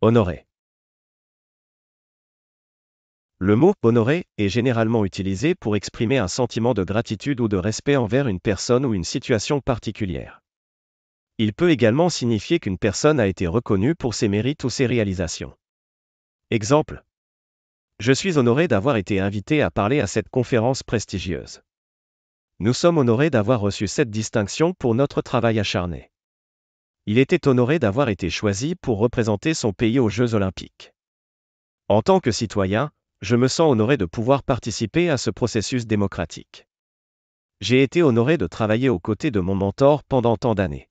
Honoré. Le mot honoré est généralement utilisé pour exprimer un sentiment de gratitude ou de respect envers une personne ou une situation particulière. Il peut également signifier qu'une personne a été reconnue pour ses mérites ou ses réalisations. Exemple. Je suis honoré d'avoir été invité à parler à cette conférence prestigieuse. Nous sommes honorés d'avoir reçu cette distinction pour notre travail acharné il était honoré d'avoir été choisi pour représenter son pays aux Jeux olympiques. En tant que citoyen, je me sens honoré de pouvoir participer à ce processus démocratique. J'ai été honoré de travailler aux côtés de mon mentor pendant tant d'années.